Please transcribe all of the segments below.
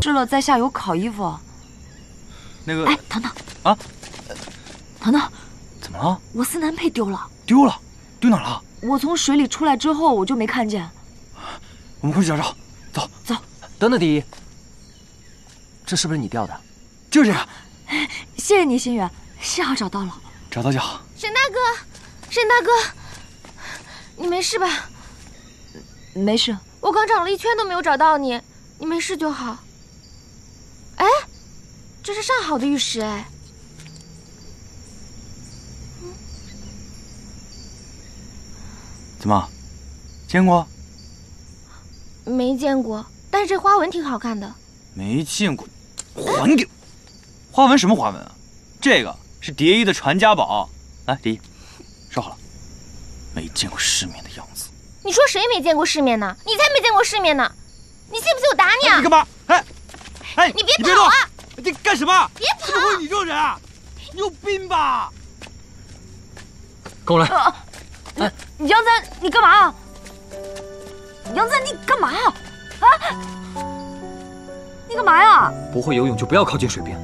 湿了在下有烤衣服。那个，哎，糖糖啊，糖糖，怎么了？我丝南佩丢了。丢了？丢哪了？我从水里出来之后，我就没看见。我们快去找找。走走。等等，第一，这是不是你掉的？就是这个。谢谢你，心远，幸好找到了。找到就好。沈大哥，沈大哥，你没事吧？没事。我刚找了一圈都没有找到你，你没事就好。哎，这是上好的玉石哎。怎么，见过？没见过，但是这花纹挺好看的。没见过，还给我！花纹什么花纹啊？这个是蝶衣的传家宝。来，蝶衣，收好了。没见过世面的样子。你说谁没见过世面呢？你才没见过世面呢！你信不信我打你啊？你干嘛？哎，哎，你别跑啊！你干什么？别跑！怎么会你这种人啊？你有病吧？跟我来。哎，杨三，你干嘛？杨三，你干嘛？啊？你干嘛呀？不会游泳就不要靠近水边，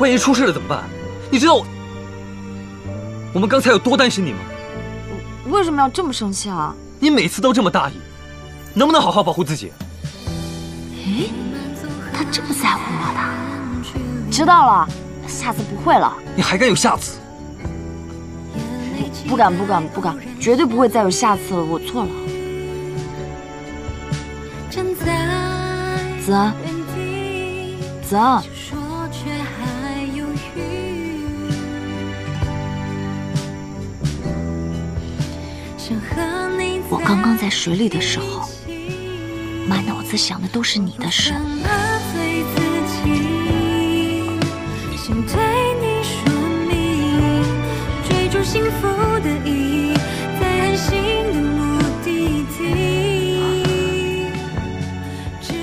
万一出事了怎么办？你知道我我们刚才有多担心你吗？为什么要这么生气啊？你每次都这么大意，能不能好好保护自己？咦，他这么在乎我的？知道了，下次不会了。你还敢有下次？不敢，不敢，不敢，绝对不会再有下次了。我错了。子安，子安，我刚刚在水里的时候，满脑子想的都是你的事。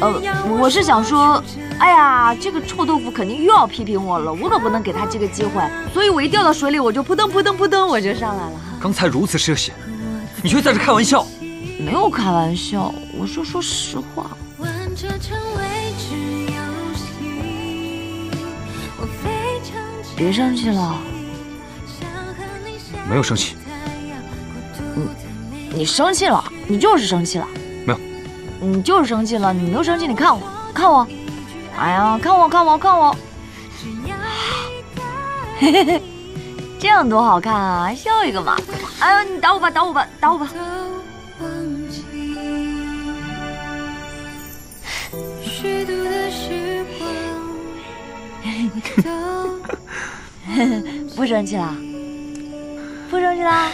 呃，我是想说，哎呀，这个臭豆腐肯定又要批评我了，我可不能给他这个机会，所以我一掉到水里，我就扑腾扑腾扑腾，我就上来了。刚才如此涉险，你却在这开玩笑？没有开玩笑，我是说实话。别生气了。没有生气。你，你生气了，你就是生气了。没有。你就是生气了，你没有生气，你看我，看我，哎呀，看我，看我，看我，嘿嘿嘿，这样多好看啊！笑一个嘛！哎呀，你打我吧，打我吧，打我吧！不生气啦，不生气啦。